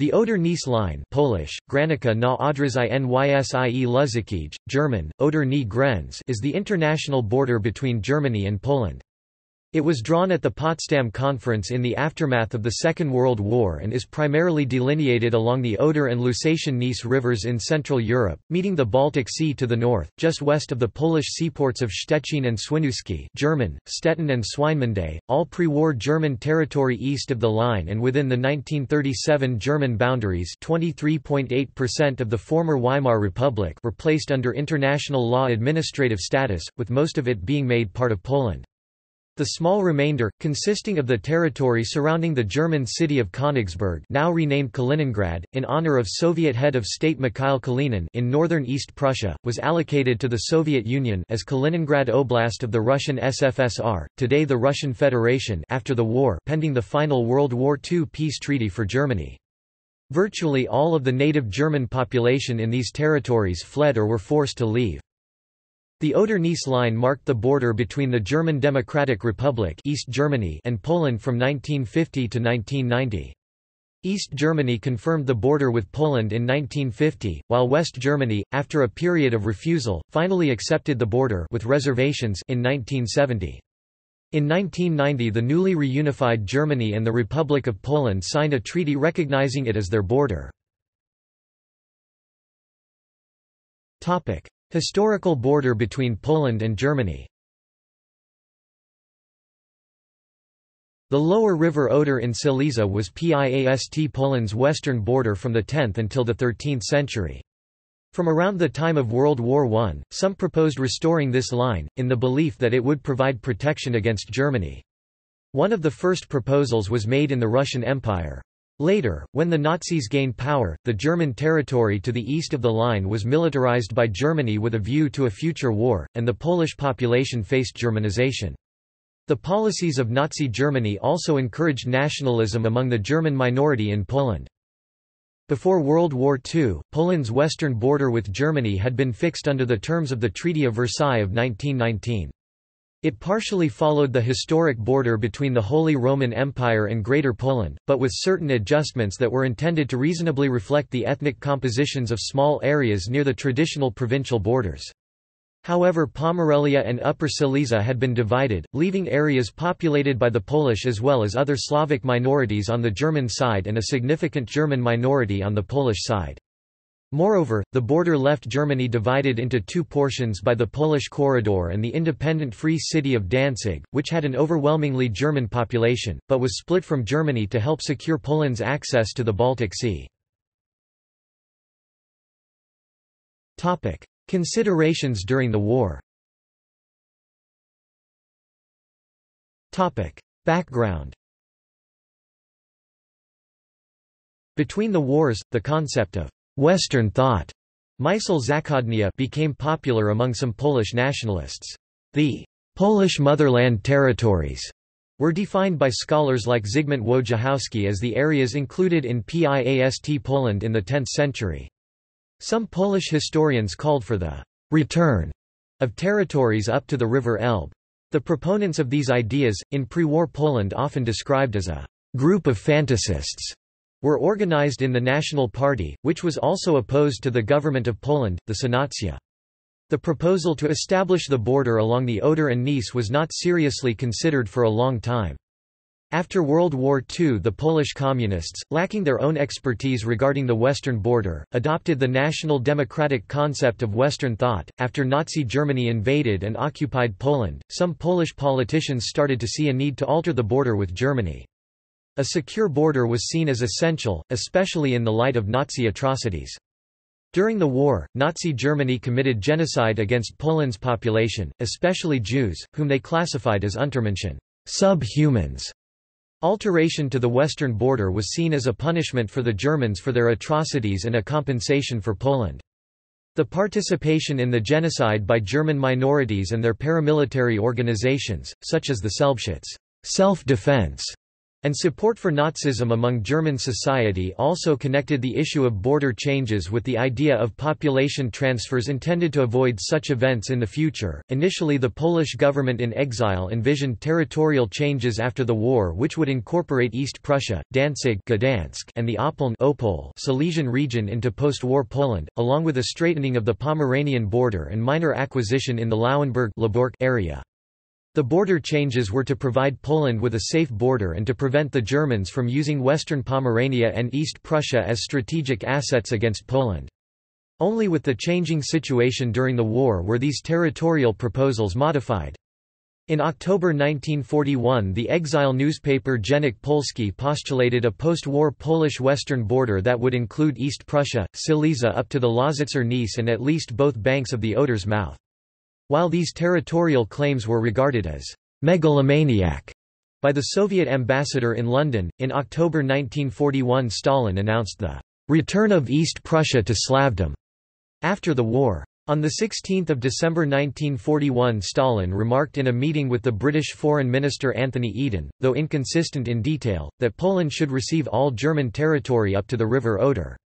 The Oder-Neisse line Polish, Granica na Odrze Nysie Łużyckiej, German, Oder nie Grenz is the international border between Germany and Poland. It was drawn at the Potsdam Conference in the aftermath of the Second World War and is primarily delineated along the Oder and Lusatian Neisse rivers in Central Europe, meeting the Baltic Sea to the north, just west of the Polish seaports of Szczecin and Świnoujście German, Stettin and Swinemünde, all pre-war German territory east of the line and within the 1937 German boundaries 23.8% of the former Weimar Republic were placed under international law administrative status, with most of it being made part of Poland. The small remainder, consisting of the territory surrounding the German city of Königsberg now renamed Kaliningrad, in honor of Soviet head of state Mikhail Kalinin in northern East Prussia, was allocated to the Soviet Union as Kaliningrad Oblast of the Russian SFSR, today the Russian Federation after the war pending the final World War II peace treaty for Germany. Virtually all of the native German population in these territories fled or were forced to leave. The Oder-Neisse line marked the border between the German Democratic Republic East Germany and Poland from 1950 to 1990. East Germany confirmed the border with Poland in 1950, while West Germany, after a period of refusal, finally accepted the border with reservations in 1970. In 1990 the newly reunified Germany and the Republic of Poland signed a treaty recognizing it as their border. Historical border between Poland and Germany The lower river Oder in Silesia was Piast Poland's western border from the 10th until the 13th century. From around the time of World War I, some proposed restoring this line, in the belief that it would provide protection against Germany. One of the first proposals was made in the Russian Empire. Later, when the Nazis gained power, the German territory to the east of the line was militarized by Germany with a view to a future war, and the Polish population faced Germanization. The policies of Nazi Germany also encouraged nationalism among the German minority in Poland. Before World War II, Poland's western border with Germany had been fixed under the terms of the Treaty of Versailles of 1919. It partially followed the historic border between the Holy Roman Empire and Greater Poland, but with certain adjustments that were intended to reasonably reflect the ethnic compositions of small areas near the traditional provincial borders. However Pomerelia and Upper Silesia had been divided, leaving areas populated by the Polish as well as other Slavic minorities on the German side and a significant German minority on the Polish side. Moreover, the border left Germany divided into two portions by the Polish corridor and the independent free city of Danzig, which had an overwhelmingly German population, but was split from Germany to help secure Poland's access to the Baltic Sea. Considerations during the war. Background. Between the wars, the concept of Western thought Myśl Zachodnia became popular among some Polish nationalists. The Polish motherland territories were defined by scholars like Zygmunt Wojciechowski as the areas included in PIAST Poland in the 10th century. Some Polish historians called for the return of territories up to the River Elbe. The proponents of these ideas, in pre-war Poland often described as a group of fantasists, were organized in the National Party, which was also opposed to the government of Poland, the Sanacja. The proposal to establish the border along the Oder and Neisse was not seriously considered for a long time. After World War II the Polish Communists, lacking their own expertise regarding the western border, adopted the national democratic concept of Western thought. After Nazi Germany invaded and occupied Poland, some Polish politicians started to see a need to alter the border with Germany. A secure border was seen as essential, especially in the light of Nazi atrocities. During the war, Nazi Germany committed genocide against Poland's population, especially Jews, whom they classified as Untermenschen subhumans". Alteration to the western border was seen as a punishment for the Germans for their atrocities and a compensation for Poland. The participation in the genocide by German minorities and their paramilitary organizations, such as the Selbstschutz self-defense", And support for Nazism among German society also connected the issue of border changes with the idea of population transfers intended to avoid such events in the future. Initially, the Polish government in exile envisioned territorial changes after the war which would incorporate East Prussia, Danzig Gdansk, and the Oppeln Opole Silesian region into post-war Poland, along with a straightening of the Pomeranian border and minor acquisition in the Lauenburg area. The border changes were to provide Poland with a safe border and to prevent the Germans from using western Pomerania and East Prussia as strategic assets against Poland. Only with the changing situation during the war were these territorial proposals modified. In October 1941 the exile newspaper Dziennik Polski postulated a post-war Polish western border that would include East Prussia, Silesia up to the Lausitzer Neisse and at least both banks of the Oder's mouth. While these territorial claims were regarded as megalomaniac by the Soviet ambassador in London, in October 1941 Stalin announced the return of East Prussia to Slavdom after the war. On 16 December 1941 Stalin remarked in a meeting with the British Foreign Minister Anthony Eden, though inconsistent in detail, that Poland should receive all German territory up to the River Oder.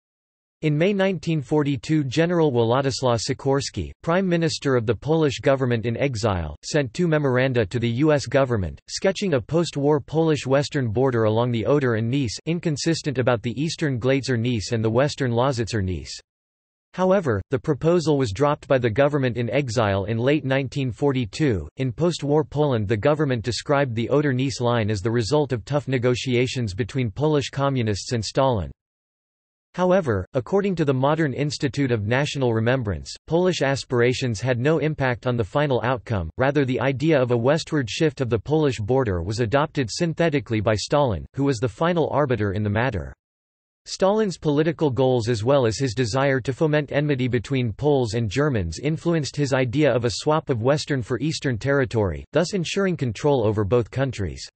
In May 1942 General Władysław Sikorski, Prime Minister of the Polish government in exile, sent two memoranda to the U.S. government, sketching a post-war Polish western border along the Oder and Neisse inconsistent about the eastern Glatzer Neisse and the western Lausitzer Neisse. However, the proposal was dropped by the government in exile in late 1942. In post-war Poland, the government described the Oder-Neisse line as the result of tough negotiations between Polish communists and Stalin. However, according to the Modern Institute of National Remembrance, Polish aspirations had no impact on the final outcome, rather the idea of a westward shift of the Polish border was adopted synthetically by Stalin, who was the final arbiter in the matter. Stalin's political goals as well as his desire to foment enmity between Poles and Germans influenced his idea of a swap of Western for Eastern territory, thus ensuring control over both countries.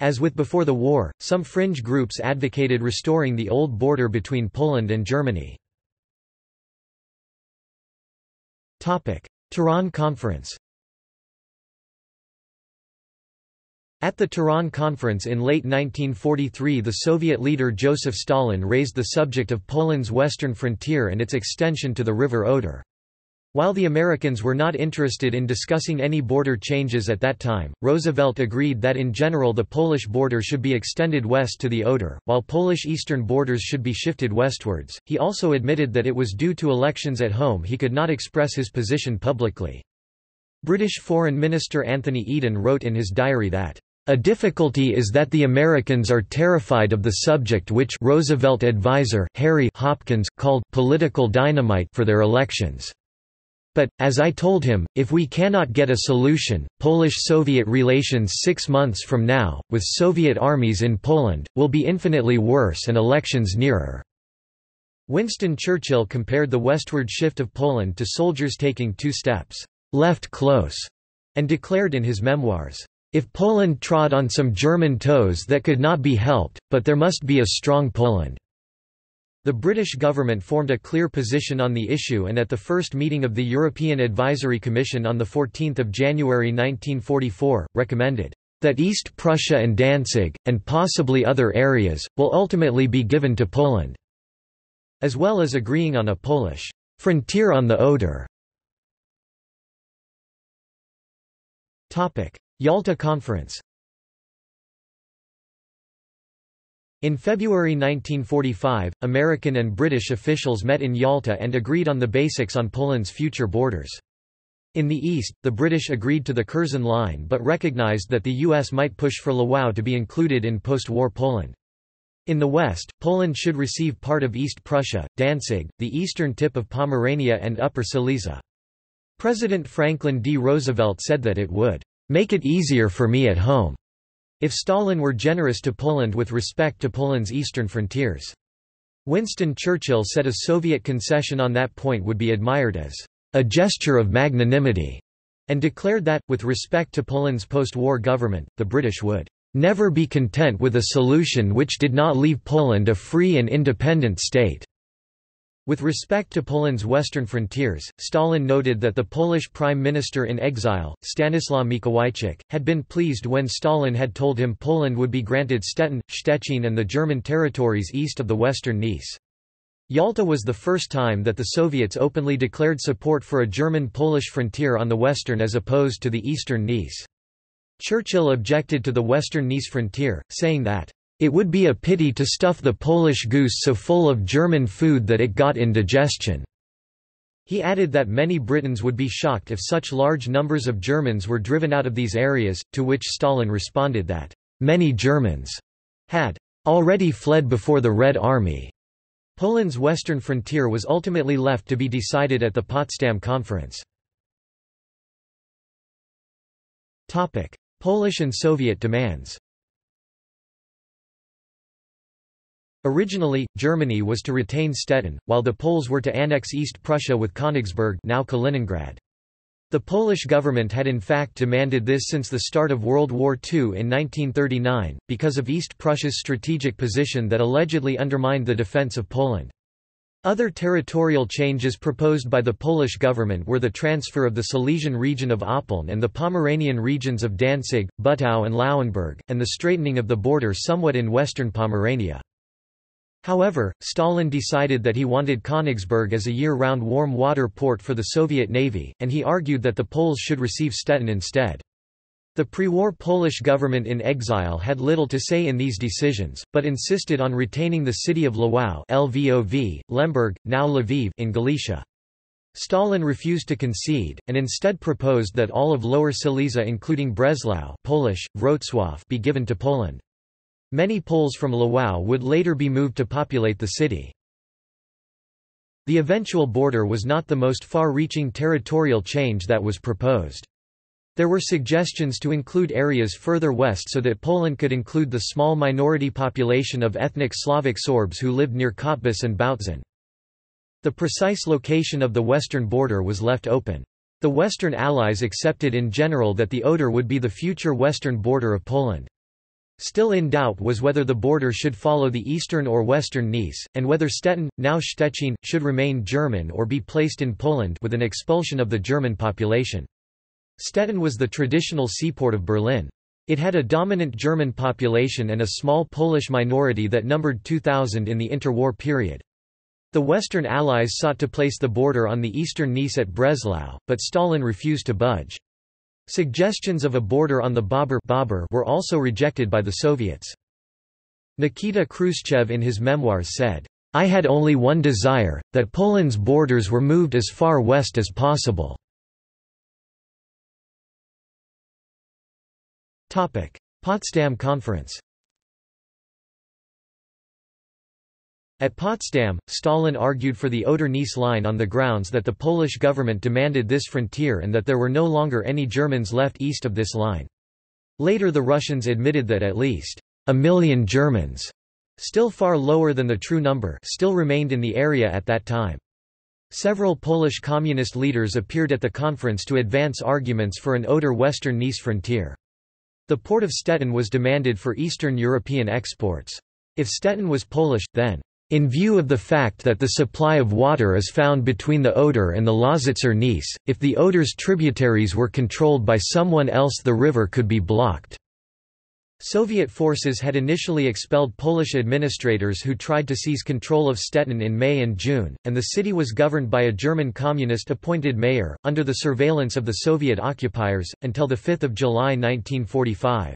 As with before the war, some fringe groups advocated restoring the old border between Poland and Germany. Tehran Conference At the Tehran Conference in late 1943 the Soviet leader Joseph Stalin raised the subject of Poland's western frontier and its extension to the river Oder. While the Americans were not interested in discussing any border changes at that time, Roosevelt agreed that in general the Polish border should be extended west to the Oder, while Polish eastern borders should be shifted westwards. He also admitted that it was due to elections at home he could not express his position publicly. British Foreign Minister Anthony Eden wrote in his diary that a difficulty is that the Americans are terrified of the subject which Roosevelt advisor Harry Hopkins called political dynamite for their elections. But, as I told him, if we cannot get a solution, Polish-Soviet relations six months from now, with Soviet armies in Poland, will be infinitely worse and elections nearer." Winston Churchill compared the westward shift of Poland to soldiers taking two steps, left close, and declared in his memoirs, if Poland trod on some German toes that could not be helped, but there must be a strong Poland. The British government formed a clear position on the issue and at the first meeting of the European Advisory Commission on 14 January 1944, recommended that East Prussia and Danzig, and possibly other areas, will ultimately be given to Poland, as well as agreeing on a Polish frontier on the Oder. Yalta Conference In February 1945, American and British officials met in Yalta and agreed on the basics on Poland's future borders. In the east, the British agreed to the Curzon Line but recognized that the U.S. might push for Lwów to be included in post-war Poland. In the west, Poland should receive part of East Prussia, Danzig, the eastern tip of Pomerania and Upper Silesia. President Franklin D. Roosevelt said that it would make it easier for me at home if Stalin were generous to Poland with respect to Poland's eastern frontiers. Winston Churchill said a Soviet concession on that point would be admired as a gesture of magnanimity, and declared that, with respect to Poland's post-war government, the British would never be content with a solution which did not leave Poland a free and independent state. With respect to Poland's western frontiers, Stalin noted that the Polish prime minister in exile, Stanislaw Mikołajczyk, had been pleased when Stalin had told him Poland would be granted Stettin, Szczecin and the German territories east of the western Neisse. Yalta was the first time that the Soviets openly declared support for a German-Polish frontier on the western as opposed to the eastern Neisse. Churchill objected to the western Neisse frontier, saying that it would be a pity to stuff the Polish goose so full of German food that it got indigestion. He added that many Britons would be shocked if such large numbers of Germans were driven out of these areas, to which Stalin responded that, "...many Germans," had already fled before the Red Army. Poland's western frontier was ultimately left to be decided at the Potsdam Conference. Polish and Soviet demands Originally, Germany was to retain Stettin, while the Poles were to annex East Prussia with Königsberg now Kaliningrad. The Polish government had in fact demanded this since the start of World War II in 1939, because of East Prussia's strategic position that allegedly undermined the defense of Poland. Other territorial changes proposed by the Polish government were the transfer of the Silesian region of Oppeln and the Pomeranian regions of Danzig, Butow and Lauenburg, and the straightening of the border somewhat in western Pomerania. However, Stalin decided that he wanted Königsberg as a year-round warm water port for the Soviet Navy, and he argued that the Poles should receive Stettin instead. The pre-war Polish government in exile had little to say in these decisions, but insisted on retaining the city of Lwów Lvov, Lemberg, now Lviv in Galicia. Stalin refused to concede, and instead proposed that all of Lower Silesia including Breslau Polish, Wrocław be given to Poland. Many Poles from Lwów would later be moved to populate the city. The eventual border was not the most far-reaching territorial change that was proposed. There were suggestions to include areas further west so that Poland could include the small minority population of ethnic Slavic Sorbs who lived near Cottbus and Bautzen. The precise location of the western border was left open. The Western Allies accepted in general that the Oder would be the future western border of Poland. Still in doubt was whether the border should follow the eastern or western Neisse, and whether Stettin, now Szczecin, should remain German or be placed in Poland with an expulsion of the German population. Stettin was the traditional seaport of Berlin. It had a dominant German population and a small Polish minority that numbered 2,000 in the interwar period. The Western Allies sought to place the border on the eastern Neisse at Breslau, but Stalin refused to budge. Suggestions of a border on the Bober were also rejected by the Soviets. Nikita Khrushchev in his memoirs said, I had only one desire, that Poland's borders were moved as far west as possible. Potsdam Conference At Potsdam, Stalin argued for the Oder-Neisse line on the grounds that the Polish government demanded this frontier and that there were no longer any Germans left east of this line. Later the Russians admitted that at least a million Germans, still far lower than the true number, still remained in the area at that time. Several Polish communist leaders appeared at the conference to advance arguments for an Oder-Western Neisse frontier. The port of Stettin was demanded for Eastern European exports. If Stettin was Polish, then in view of the fact that the supply of water is found between the Oder and the Lausitzer Neisse, if the Oder's tributaries were controlled by someone else the river could be blocked. Soviet forces had initially expelled Polish administrators who tried to seize control of Stettin in May and June, and the city was governed by a German communist-appointed mayor, under the surveillance of the Soviet occupiers, until 5 July 1945.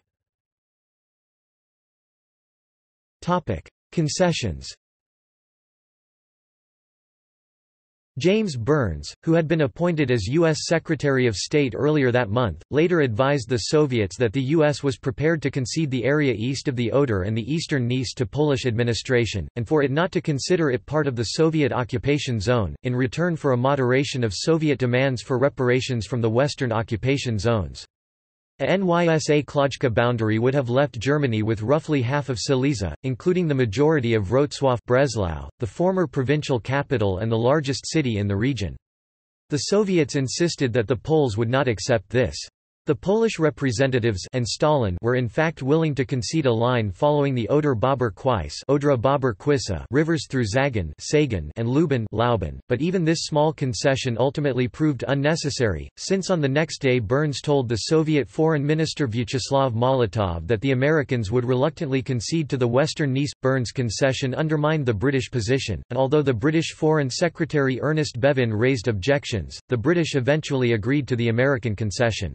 Concessions James Byrnes, who had been appointed as U.S. Secretary of State earlier that month, later advised the Soviets that the U.S. was prepared to concede the area east of the Oder and the eastern Neisse to Polish administration, and for it not to consider it part of the Soviet occupation zone, in return for a moderation of Soviet demands for reparations from the western occupation zones. A Nysa boundary would have left Germany with roughly half of Silesia, including the majority of Wrocław Breslau, the former provincial capital and the largest city in the region. The Soviets insisted that the Poles would not accept this. The Polish representatives and Stalin were in fact willing to concede a line following the Oder-Bober-Queiss rivers through Zagan and Lublin but even this small concession ultimately proved unnecessary, since on the next day Byrnes told the Soviet Foreign Minister Vyacheslav Molotov that the Americans would reluctantly concede to the Western Neisse. Byrnes' concession undermined the British position, and although the British Foreign Secretary Ernest Bevin raised objections, the British eventually agreed to the American concession.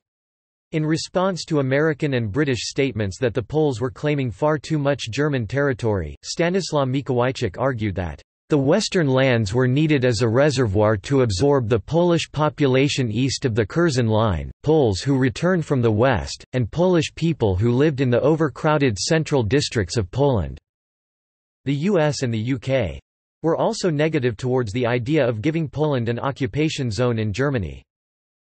In response to American and British statements that the Poles were claiming far too much German territory, Stanislaw Mikołajczyk argued that the western lands were needed as a reservoir to absorb the Polish population east of the Curzon Line, Poles who returned from the west, and Polish people who lived in the overcrowded central districts of Poland. The US and the UK were also negative towards the idea of giving Poland an occupation zone in Germany.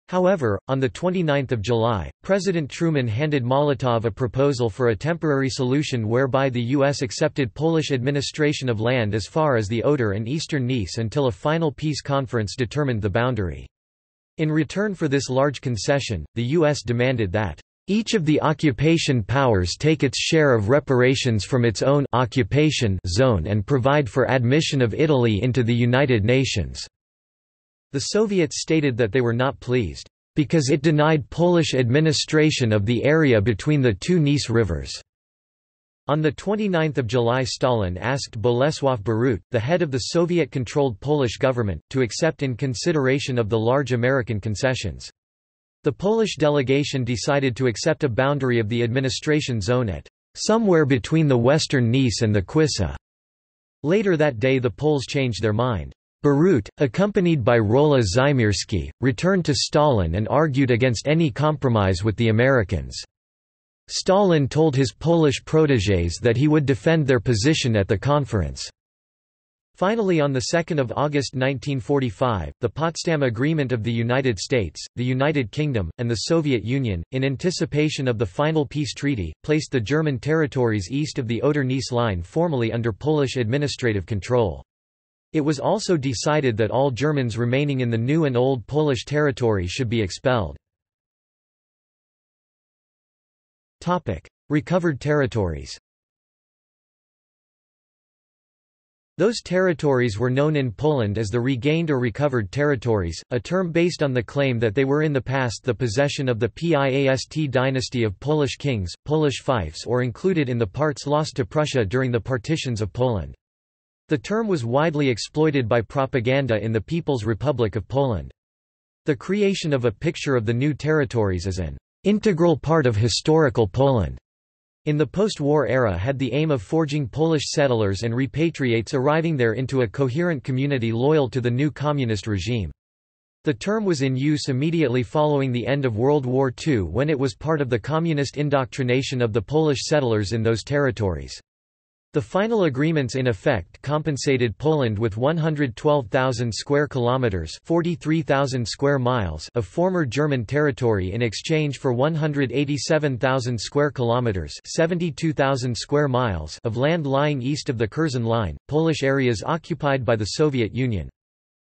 However, on 29 July, President Truman handed Molotov a proposal for a temporary solution whereby the U.S. accepted Polish administration of land as far as the Oder and eastern Neisse until a final peace conference determined the boundary. In return for this large concession, the U.S. demanded that each of the occupation powers take its share of reparations from its own occupation zone and provide for admission of Italy into the United Nations. The Soviets stated that they were not pleased, because it denied Polish administration of the area between the two Neisse rivers. On 29 July Stalin asked Bolesław Bierut, the head of the Soviet-controlled Polish government, to accept in consideration of the large American concessions. The Polish delegation decided to accept a boundary of the administration zone at somewhere between the western Neisse and the Kwisa. Later that day the Poles changed their mind. Bierut, accompanied by Rola Żymierski, returned to Stalin and argued against any compromise with the Americans. Stalin told his Polish protégés that he would defend their position at the conference. Finally on 2 August 1945, the Potsdam Agreement of the United States, the United Kingdom, and the Soviet Union, in anticipation of the final peace treaty, placed the German territories east of the Oder-Neisse line formally under Polish administrative control. It was also decided that all Germans remaining in the new and old Polish territory should be expelled. Recovered territories Those territories were known in Poland as the regained or recovered territories, a term based on the claim that they were in the past the possession of the Piast dynasty of Polish kings, Polish fiefs or included in the parts lost to Prussia during the partitions of Poland. The term was widely exploited by propaganda in the People's Republic of Poland. The creation of a picture of the new territories as an integral part of historical Poland in the post-war era had the aim of forging Polish settlers and repatriates arriving there into a coherent community loyal to the new communist regime. The term was in use immediately following the end of World War II when it was part of the communist indoctrination of the Polish settlers in those territories. The final agreements in effect compensated Poland with 112,000 square kilometers, 43,000 square miles of former German territory in exchange for 187,000 square kilometers, 72,000 square miles of land lying east of the Curzon Line, Polish areas occupied by the Soviet Union.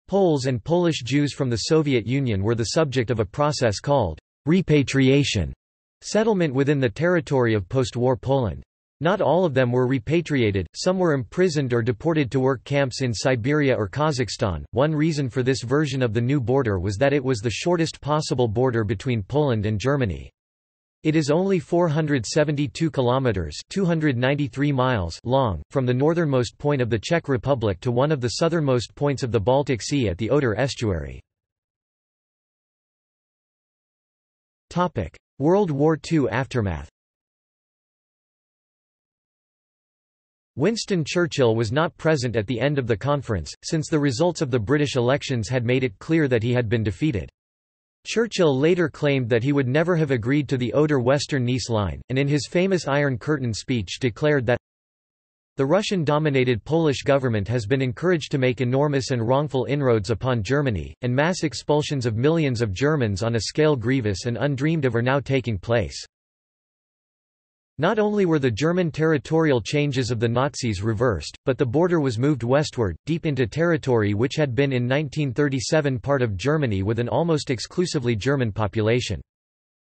Poles and Polish Jews from the Soviet Union were the subject of a process called repatriation settlement within the territory of post-war Poland. Not all of them were repatriated, some were imprisoned or deported to work camps in Siberia or Kazakhstan. One reason for this version of the new border was that it was the shortest possible border between Poland and Germany. It is only 472 kilometers (293 miles) long from the northernmost point of the Czech Republic to one of the southernmost points of the Baltic Sea at the Oder estuary. Topic: World War II aftermath. Winston Churchill was not present at the end of the conference, since the results of the British elections had made it clear that he had been defeated. Churchill later claimed that he would never have agreed to the Oder-Western Neisse line, and in his famous Iron Curtain speech declared that the Russian-dominated Polish government has been encouraged to make enormous and wrongful inroads upon Germany, and mass expulsions of millions of Germans on a scale grievous and undreamed of are now taking place. Not only were the German territorial changes of the Nazis reversed, but the border was moved westward, deep into territory which had been in 1937 part of Germany with an almost exclusively German population.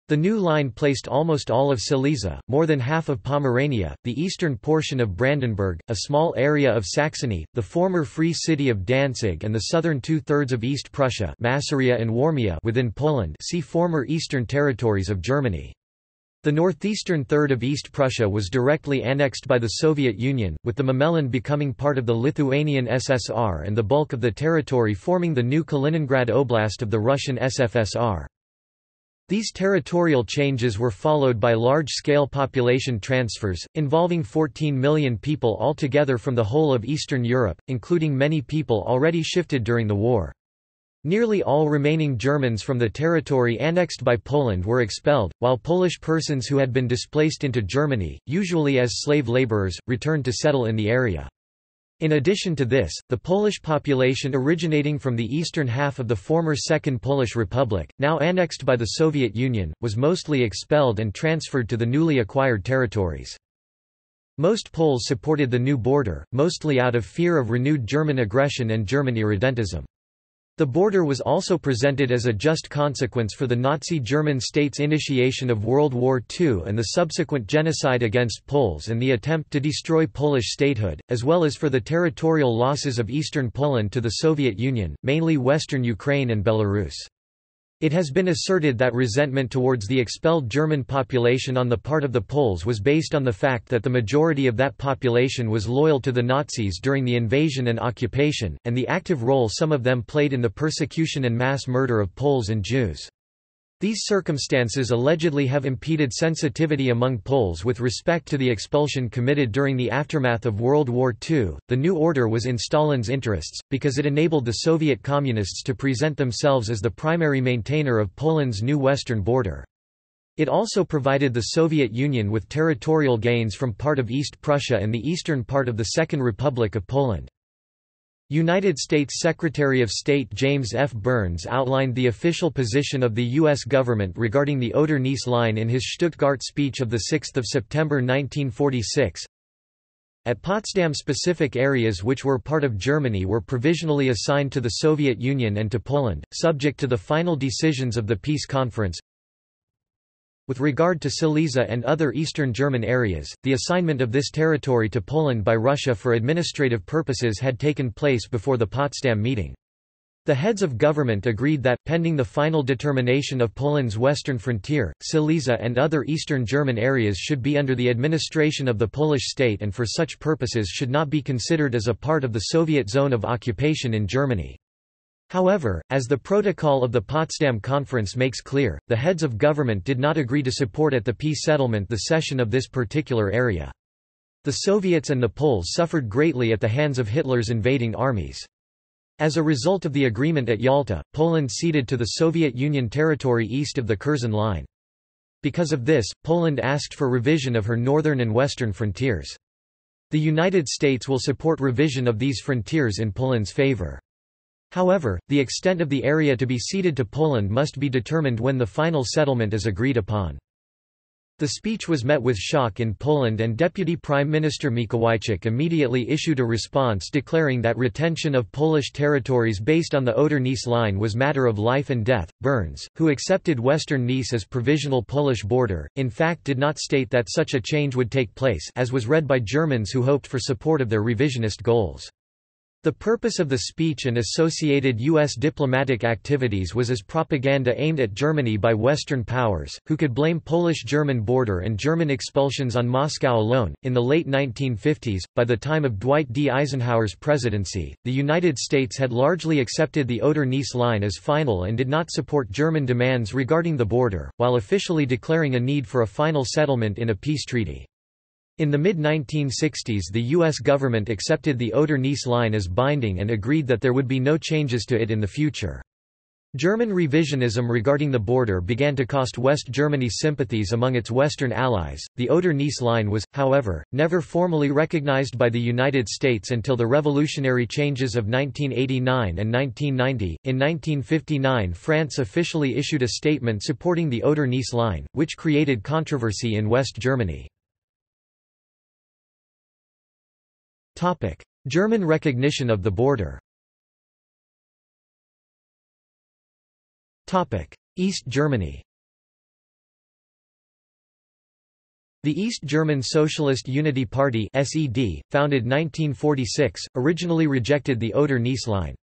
The new line placed almost all of Silesia, more than half of Pomerania, the eastern portion of Brandenburg, a small area of Saxony, the former free city of Danzig and the southern two-thirds of East Prussia Masuria and Warmia within Poland see former eastern territories of Germany. The northeastern third of East Prussia was directly annexed by the Soviet Union, with the Memelen becoming part of the Lithuanian SSR and the bulk of the territory forming the new Kaliningrad Oblast of the Russian SFSR. These territorial changes were followed by large-scale population transfers, involving 14 million people altogether from the whole of Eastern Europe, including many people already shifted during the war. Nearly all remaining Germans from the territory annexed by Poland were expelled, while Polish persons who had been displaced into Germany, usually as slave laborers, returned to settle in the area. In addition to this, the Polish population originating from the eastern half of the former Second Polish Republic, now annexed by the Soviet Union, was mostly expelled and transferred to the newly acquired territories. Most Poles supported the new border, mostly out of fear of renewed German aggression and German irredentism. The border was also presented as a just consequence for the Nazi German state's initiation of World War II and the subsequent genocide against Poles and the attempt to destroy Polish statehood, as well as for the territorial losses of eastern Poland to the Soviet Union, mainly western Ukraine and Belarus. It has been asserted that resentment towards the expelled German population on the part of the Poles was based on the fact that the majority of that population was loyal to the Nazis during the invasion and occupation, and the active role some of them played in the persecution and mass murder of Poles and Jews. These circumstances allegedly have impeded sensitivity among Poles with respect to the expulsion committed during the aftermath of World War II. The new order was in Stalin's interests, because it enabled the Soviet Communists to present themselves as the primary maintainer of Poland's new western border. It also provided the Soviet Union with territorial gains from part of East Prussia and the eastern part of the Second Republic of Poland. United States Secretary of State James F. Byrnes outlined the official position of the U.S. government regarding the Oder-Neisse line in his Stuttgart speech of 6 September 1946. At Potsdam specific areas which were part of Germany were provisionally assigned to the Soviet Union and to Poland, subject to the final decisions of the Peace Conference. With regard to Silesia and other Eastern German areas, the assignment of this territory to Poland by Russia for administrative purposes had taken place before the Potsdam meeting. The heads of government agreed that, pending the final determination of Poland's western frontier, Silesia and other Eastern German areas should be under the administration of the Polish state and for such purposes should not be considered as a part of the Soviet zone of occupation in Germany. However, as the protocol of the Potsdam Conference makes clear, the heads of government did not agree to support at the peace settlement the cession of this particular area. The Soviets and the Poles suffered greatly at the hands of Hitler's invading armies. As a result of the agreement at Yalta, Poland ceded to the Soviet Union territory east of the Curzon Line. Because of this, Poland asked for revision of her northern and western frontiers. The United States will support revision of these frontiers in Poland's favor. However, the extent of the area to be ceded to Poland must be determined when the final settlement is agreed upon. The speech was met with shock in Poland and Deputy Prime Minister Mikołajczyk immediately issued a response declaring that retention of Polish territories based on the Oder-Neisse line was matter of life and death. Byrnes, who accepted Western Neisse as provisional Polish border, in fact did not state that such a change would take place as was read by Germans who hoped for support of their revisionist goals. The purpose of the speech and associated U.S. diplomatic activities was as propaganda aimed at Germany by Western powers, who could blame Polish-German border and German expulsions on Moscow alone. In the late 1950s, by the time of Dwight D. Eisenhower's presidency, the United States had largely accepted the Oder-Neisse line as final and did not support German demands regarding the border, while officially declaring a need for a final settlement in a peace treaty. In the mid-1960s the U.S. government accepted the Oder-Neisse line as binding and agreed that there would be no changes to it in the future. German revisionism regarding the border began to cost West Germany sympathies among its Western allies. The Oder-Neisse line was, however, never formally recognized by the United States until the revolutionary changes of 1989 and 1990. In 1959, France officially issued a statement supporting the Oder-Neisse line, which created controversy in West Germany. Topic: German recognition of the border. Topic: East Germany. The East German Socialist Unity Party (SED), founded 1946, originally rejected the Oder-Neisse line.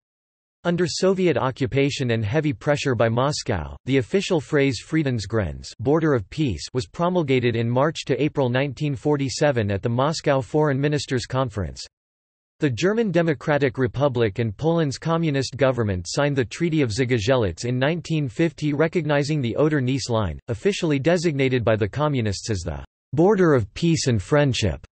Under Soviet occupation and heavy pressure by Moscow, the official phrase Friedensgrenze border of peace was promulgated in March to April 1947 at the Moscow Foreign Ministers' Conference. The German Democratic Republic and Poland's communist government signed the Treaty of Zgorzelec in 1950 recognizing the Oder-Neisse line, officially designated by the Communists as the border of peace and friendship.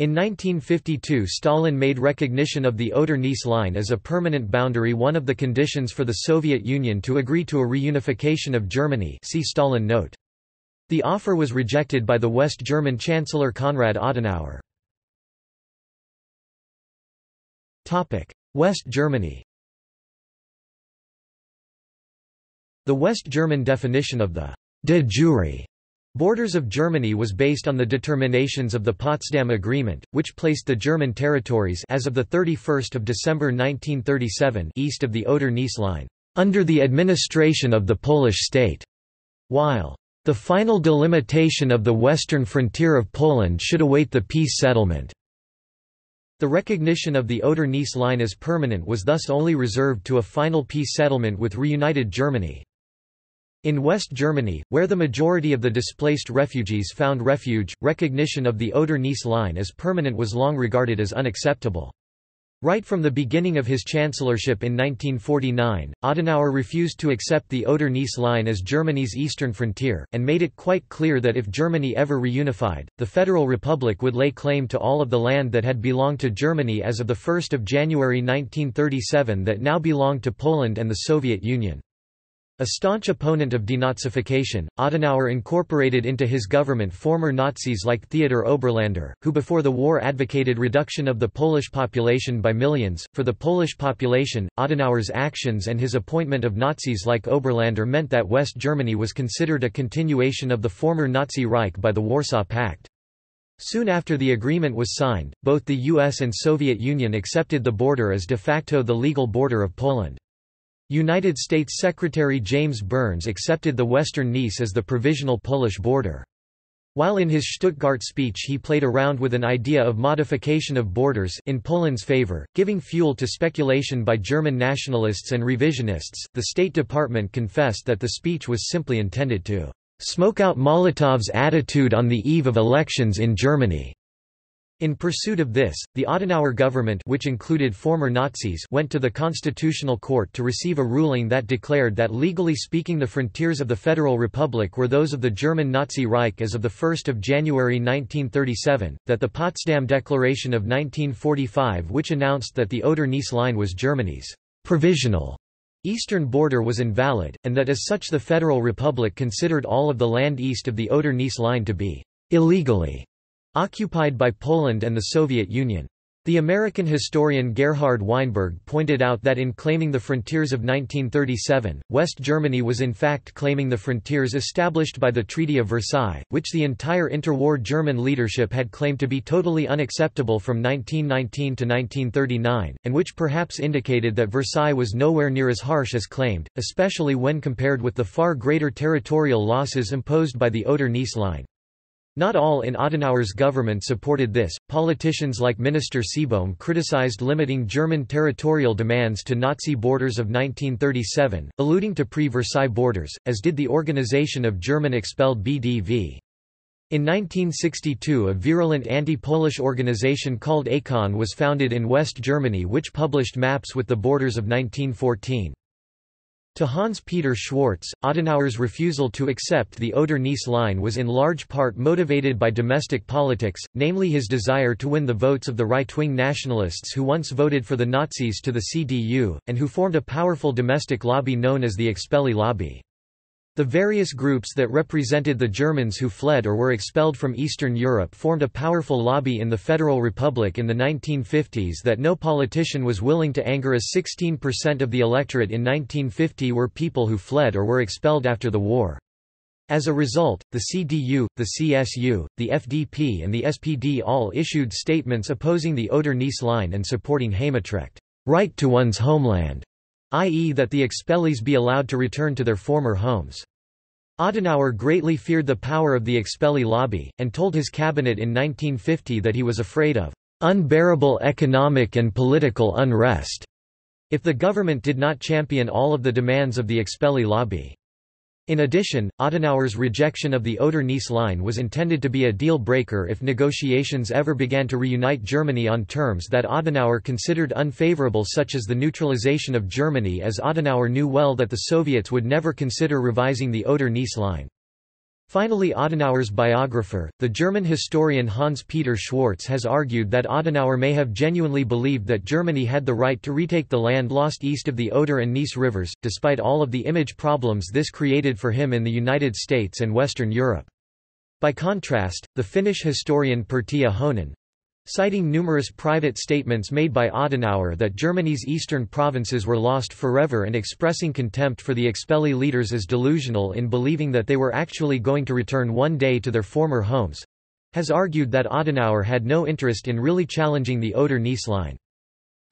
In 1952 Stalin made recognition of the Oder-Neisse line as a permanent boundary one of the conditions for the Soviet Union to agree to a reunification of Germany see Stalin note. The offer was rejected by the West German Chancellor Konrad Adenauer. West Germany The West German definition of the de jure Borders of Germany was based on the determinations of the Potsdam Agreement, which placed the German territories as of 31 December 1937 east of the Oder-Neisse line, under the administration of the Polish state, while the final delimitation of the western frontier of Poland should await the peace settlement. The recognition of the Oder-Neisse line as permanent was thus only reserved to a final peace settlement with reunited Germany. In West Germany, where the majority of the displaced refugees found refuge, recognition of the Oder-Neisse line as permanent was long regarded as unacceptable. Right from the beginning of his chancellorship in 1949, Adenauer refused to accept the Oder-Neisse line as Germany's eastern frontier, and made it quite clear that if Germany ever reunified, the Federal Republic would lay claim to all of the land that had belonged to Germany as of 1 January 1937 that now belonged to Poland and the Soviet Union. A staunch opponent of denazification, Adenauer incorporated into his government former Nazis like Theodor Oberlander, who before the war advocated reduction of the Polish population by millions. For the Polish population, Adenauer's actions and his appointment of Nazis like Oberlander meant that West Germany was considered a continuation of the former Nazi Reich by the Warsaw Pact. Soon after the agreement was signed, both the US and Soviet Union accepted the border as de facto the legal border of Poland. United States Secretary James Byrnes accepted the Western Neisse as the provisional Polish border. While in his Stuttgart speech he played around with an idea of modification of borders in Poland's favor, giving fuel to speculation by German nationalists and revisionists, the State Department confessed that the speech was simply intended to "...smoke out Molotov's attitude on the eve of elections in Germany." In pursuit of this, the Adenauer government which included former Nazis went to the Constitutional Court to receive a ruling that declared that legally speaking the frontiers of the Federal Republic were those of the German Nazi Reich as of 1 January 1937, that the Potsdam Declaration of 1945 which announced that the Oder-Neisse line was Germany's provisional eastern border was invalid, and that as such the Federal Republic considered all of the land east of the Oder-Neisse line to be illegally occupied by Poland and the Soviet Union. The American historian Gerhard Weinberg pointed out that in claiming the frontiers of 1937, West Germany was in fact claiming the frontiers established by the Treaty of Versailles, which the entire interwar German leadership had claimed to be totally unacceptable from 1919 to 1939, and which perhaps indicated that Versailles was nowhere near as harsh as claimed, especially when compared with the far greater territorial losses imposed by the Oder-Neisse line. Not all in Adenauer's government supported this. Politicians like Minister Seebohm criticized limiting German territorial demands to Nazi borders of 1937, alluding to pre-Versailles borders, as did the Organization of German Expelled BDV. In 1962 a virulent anti-Polish organization called AKON was founded in West Germany which published maps with the borders of 1914. To Hans-Peter Schwarz, Adenauer's refusal to accept the Oder-Neisse line was in large part motivated by domestic politics, namely his desire to win the votes of the right-wing nationalists who once voted for the Nazis to the CDU, and who formed a powerful domestic lobby known as the Expellee lobby. The various groups that represented the Germans who fled or were expelled from Eastern Europe formed a powerful lobby in the Federal Republic in the 1950s that no politician was willing to anger as 16% of the electorate in 1950 were people who fled or were expelled after the war. As a result, the CDU, the CSU, the FDP and the SPD all issued statements opposing the Oder-Neisse line and supporting Heimatrecht right to one's homeland", i.e. that the expellees be allowed to return to their former homes. Adenauer greatly feared the power of the expellee lobby, and told his cabinet in 1950 that he was afraid of unbearable economic and political unrest if the government did not champion all of the demands of the expellee lobby. In addition, Adenauer's rejection of the Oder-Neisse line was intended to be a deal-breaker if negotiations ever began to reunite Germany on terms that Adenauer considered unfavorable such as the neutralization of Germany as Adenauer knew well that the Soviets would never consider revising the Oder-Neisse line. Finally Adenauer's biographer, the German historian Hans-Peter Schwarz has argued that Adenauer may have genuinely believed that Germany had the right to retake the land lost east of the Oder and Neisse rivers, despite all of the image problems this created for him in the United States and Western Europe. By contrast, the Finnish historian Pertti Ahonen, citing numerous private statements made by Adenauer that Germany's eastern provinces were lost forever and expressing contempt for the expellee leaders as delusional in believing that they were actually going to return one day to their former homes, has argued that Adenauer had no interest in really challenging the Oder-Neisse line.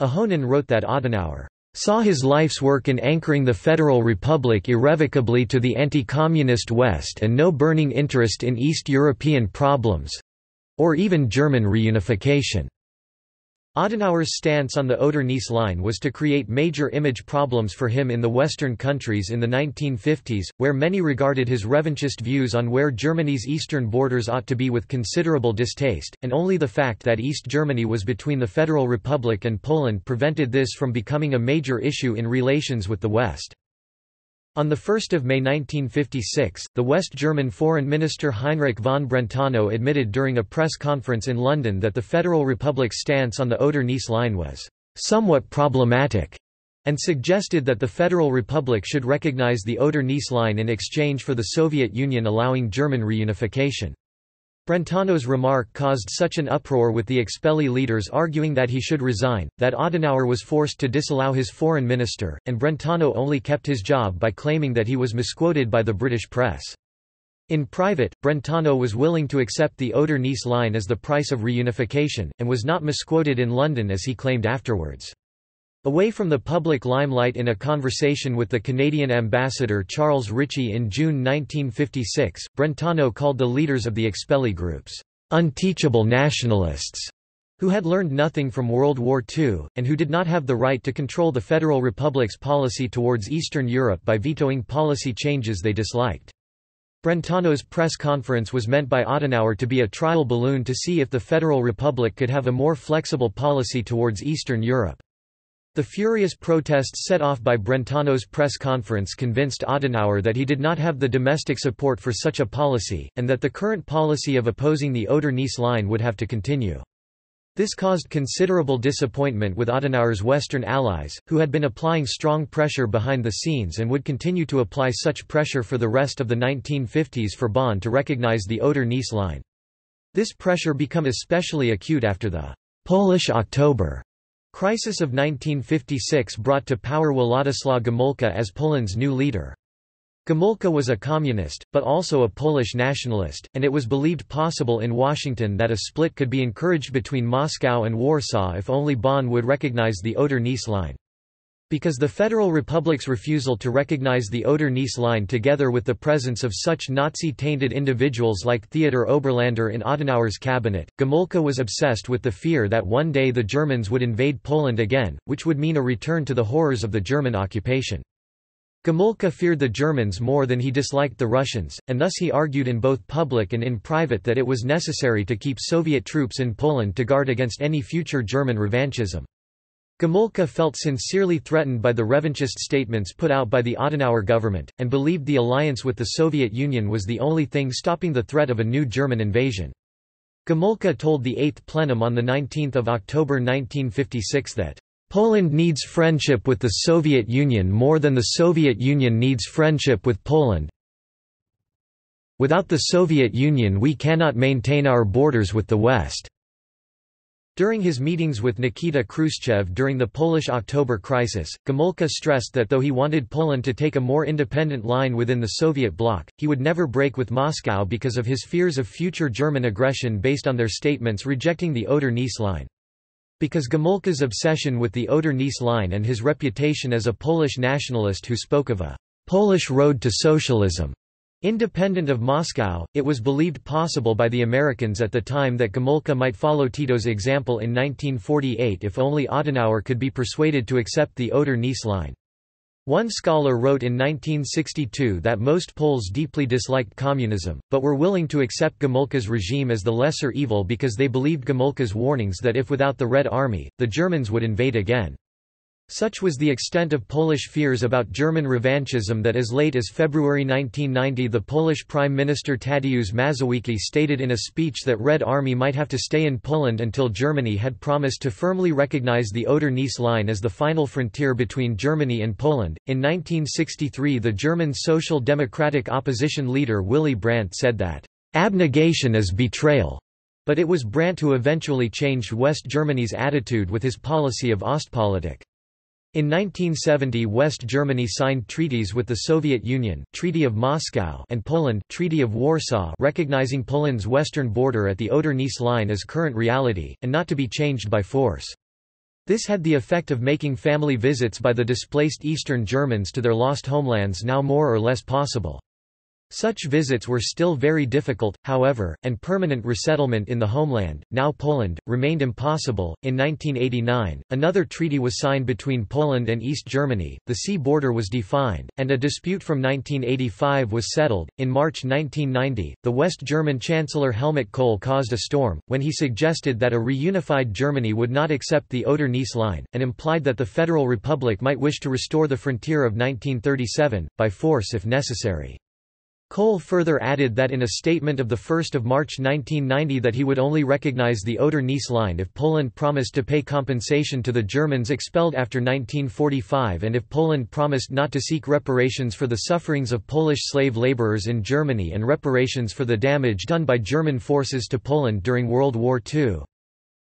Ahonen wrote that Adenauer saw his life's work in anchoring the Federal Republic irrevocably to the anti-communist West and no burning interest in East European problems, or even German reunification. Adenauer's stance on the Oder-Neisse line was to create major image problems for him in the Western countries in the 1950s, where many regarded his revanchist views on where Germany's eastern borders ought to be with considerable distaste, and only the fact that East Germany was between the Federal Republic and Poland prevented this from becoming a major issue in relations with the West. On 1 May 1956, the West German Foreign Minister Heinrich von Brentano admitted during a press conference in London that the Federal Republic's stance on the Oder-Neisse line was somewhat problematic, and suggested that the Federal Republic should recognize the Oder-Neisse line in exchange for the Soviet Union allowing German reunification. Brentano's remark caused such an uproar with the Expellee leaders arguing that he should resign, that Adenauer was forced to disallow his foreign minister, and Brentano only kept his job by claiming that he was misquoted by the British press. In private, Brentano was willing to accept the Oder-Neisse line as the price of reunification, and was not misquoted in London as he claimed afterwards. Away from the public limelight in a conversation with the Canadian ambassador Charles Ritchie in June 1956, Brentano called the leaders of the Expellee groups, "...unteachable nationalists." who had learned nothing from World War II, and who did not have the right to control the Federal Republic's policy towards Eastern Europe by vetoing policy changes they disliked. Brentano's press conference was meant by Adenauer to be a trial balloon to see if the Federal Republic could have a more flexible policy towards Eastern Europe. The furious protests set off by Brentano's press conference convinced Adenauer that he did not have the domestic support for such a policy, and that the current policy of opposing the Oder-Neisse line would have to continue. This caused considerable disappointment with Adenauer's Western allies, who had been applying strong pressure behind the scenes and would continue to apply such pressure for the rest of the 1950s for Bonn to recognize the Oder-Neisse line. This pressure became especially acute after the Polish October Crisis of 1956 brought to power Władysław Gomulka as Poland's new leader. Gomulka was a communist, but also a Polish nationalist, and it was believed possible in Washington that a split could be encouraged between Moscow and Warsaw if only Bonn would recognize the Oder-Neisse line. Because the Federal Republic's refusal to recognize the Oder-Neisse line together with the presence of such Nazi-tainted individuals like Theodor Oberlander in Adenauer's cabinet, Gomulka was obsessed with the fear that one day the Germans would invade Poland again, which would mean a return to the horrors of the German occupation. Gomulka feared the Germans more than he disliked the Russians, and thus he argued in both public and in private that it was necessary to keep Soviet troops in Poland to guard against any future German revanchism. Gomulka felt sincerely threatened by the revanchist statements put out by the Adenauer government, and believed the alliance with the Soviet Union was the only thing stopping the threat of a new German invasion. Gomulka told the Eighth Plenum on 19 October 1956 that, "...Poland needs friendship with the Soviet Union more than the Soviet Union needs friendship with Poland. Without the Soviet Union we cannot maintain our borders with the West." During his meetings with Nikita Khrushchev during the Polish October crisis, Gomulka stressed that though he wanted Poland to take a more independent line within the Soviet bloc, he would never break with Moscow because of his fears of future German aggression based on their statements rejecting the Oder-Neisse line. Because Gomulka's obsession with the Oder-Neisse line and his reputation as a Polish nationalist who spoke of a Polish road to socialism Independent of Moscow, it was believed possible by the Americans at the time that Gomulka might follow Tito's example in 1948 if only Adenauer could be persuaded to accept the Oder-Neisse line. One scholar wrote in 1962 that most Poles deeply disliked communism, but were willing to accept Gomulka's regime as the lesser evil because they believed Gomulka's warnings that if without the Red Army, the Germans would invade again. Such was the extent of Polish fears about German revanchism that as late as February 1990 the Polish Prime Minister Tadeusz Mazowiecki stated in a speech that Red Army might have to stay in Poland until Germany had promised to firmly recognize the Oder-Neisse line as the final frontier between Germany and Poland. In 1963 the German Social Democratic opposition leader Willy Brandt said that, "...abnegation is betrayal." But it was Brandt who eventually changed West Germany's attitude with his policy of Ostpolitik. In 1970 West Germany signed treaties with the Soviet Union Treaty of Moscow and Poland Treaty of Warsaw recognizing Poland's western border at the Oder-Neisse line as current reality, and not to be changed by force. This had the effect of making family visits by the displaced Eastern Germans to their lost homelands now more or less possible. Such visits were still very difficult, however, and permanent resettlement in the homeland, now Poland, remained impossible. In 1989, another treaty was signed between Poland and East Germany, the sea border was defined, and a dispute from 1985 was settled. In March 1990, the West German Chancellor Helmut Kohl caused a storm, when he suggested that a reunified Germany would not accept the Oder-Neisse line, and implied that the Federal Republic might wish to restore the frontier of 1937, by force if necessary. Kohl further added that in a statement of 1 March 1990 that he would only recognize the Oder-Neisse line if Poland promised to pay compensation to the Germans expelled after 1945 and if Poland promised not to seek reparations for the sufferings of Polish slave laborers in Germany and reparations for the damage done by German forces to Poland during World War II.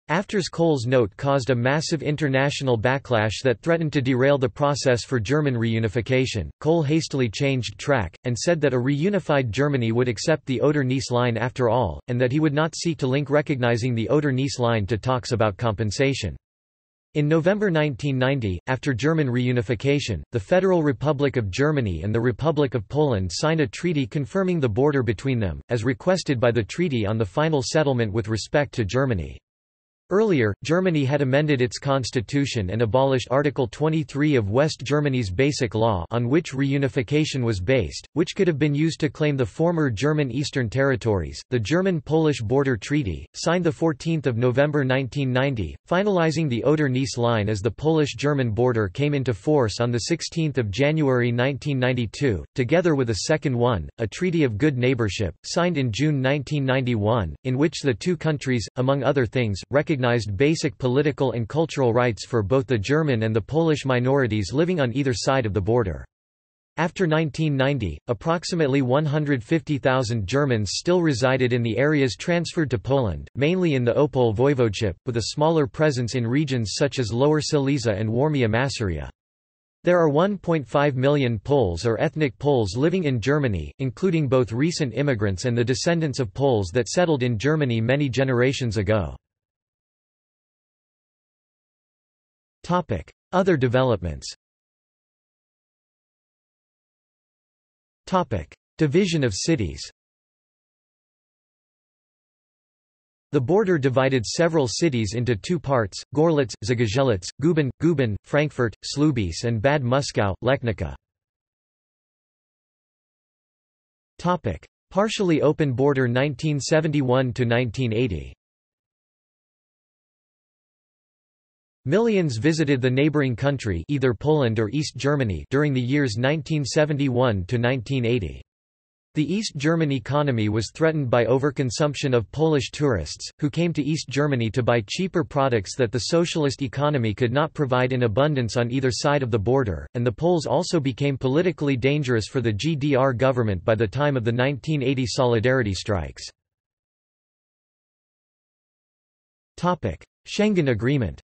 After's Kohl's note caused a massive international backlash that threatened to derail the process for German reunification. Kohl hastily changed track, and said that a reunified Germany would accept the Oder-Neisse line after all, and that he would not seek to link recognizing the Oder-Neisse line to talks about compensation. In November 1990, after German reunification, the Federal Republic of Germany and the Republic of Poland signed a treaty confirming the border between them, as requested by the treaty on the final settlement with respect to Germany. Earlier, Germany had amended its constitution and abolished Article 23 of West Germany's Basic Law on which reunification was based, which could have been used to claim the former German Eastern Territories. The German-Polish Border Treaty, signed 14 November 1990, finalizing the Oder-Neisse line as the Polish-German border came into force on 16 January 1992, together with a second one, a Treaty of Good Neighborship, signed in June 1991, in which the two countries, among other things, recognized recognized basic political and cultural rights for both the German and the Polish minorities living on either side of the border. After 1990, approximately 150,000 Germans still resided in the areas transferred to Poland, mainly in the Opole voivodeship, with a smaller presence in regions such as Lower Silesia and Warmia-Masuria. There are 1.5 million Poles or ethnic Poles living in Germany, including both recent immigrants and the descendants of Poles that settled in Germany many generations ago. Other developments Topic: Division of cities The border divided several cities into two parts, Gorlitz, Zgorzelec, Guben, Gubin, Frankfurt, Slubice and Bad Muskau, Łęknica. Partially open border 1971–1980 Millions visited the neighboring country either Poland or East Germany during the years 1971 to 1980. The East German economy was threatened by overconsumption of Polish tourists, who came to East Germany to buy cheaper products that the socialist economy could not provide in abundance on either side of the border, and the Poles also became politically dangerous for the GDR government by the time of the 1980 solidarity strikes. Schengen Agreement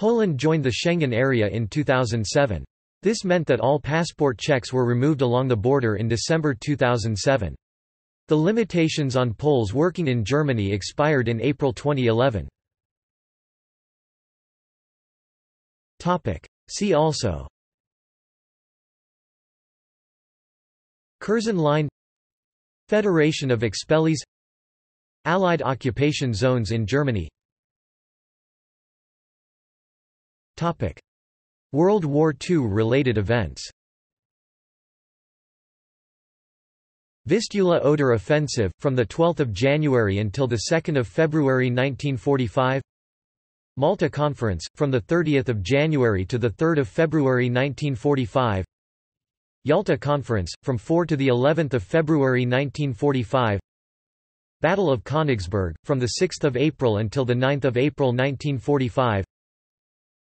Poland joined the Schengen area in 2007. This meant that all passport checks were removed along the border in December 2007. The limitations on Poles working in Germany expired in April 2011. See also Curzon Line Federation of Expellees Allied occupation zones in Germany World War II related events. Vistula Oder Offensive, from 12 January until 2 February 1945 Malta Conference, from 30 January to 3 February 1945 Yalta Conference, from 4 to of February 1945 Battle of Königsberg, from 6 April until 9 April 1945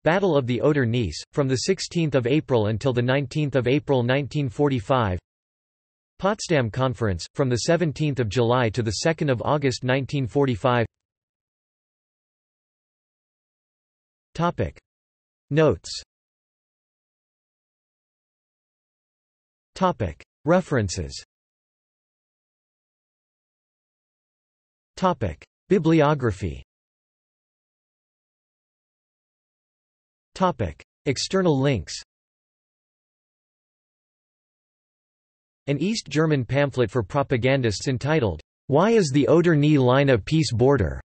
Battle of the Oder-Neisse, from 16 April until 19 April 1945 Potsdam Conference, from 17 July to 2 August 1945 Notes. References. Bibliography External links An East German pamphlet for propagandists entitled, Why is the Oder-Neisse Line a Peace Border?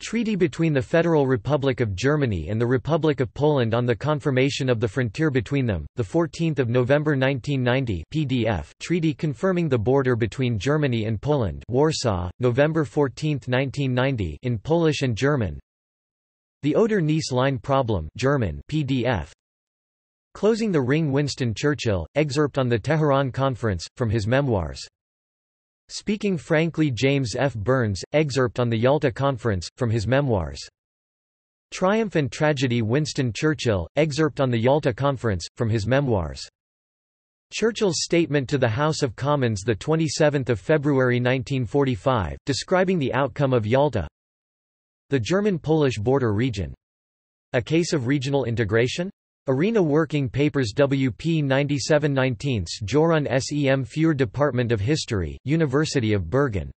Treaty between the Federal Republic of Germany and the Republic of Poland on the confirmation of the frontier between them, 14 November 1990 PDF Treaty confirming the border between Germany and Poland Warsaw, November 14, 1990 in Polish and German The Oder-Neisse Line Problem German PDF Closing the Ring Winston Churchill, excerpt on the Tehran Conference, from his memoirs Speaking frankly James F. Byrnes, excerpt on the Yalta Conference, from his memoirs. Triumph and Tragedy Winston Churchill, excerpt on the Yalta Conference, from his memoirs. Churchill's statement to the House of Commons 27 February 1945, describing the outcome of Yalta The German-Polish border region. A case of regional integration? Arena Working Papers WP 97 19 Jorunn Sem Fure Department of History, University of Bergen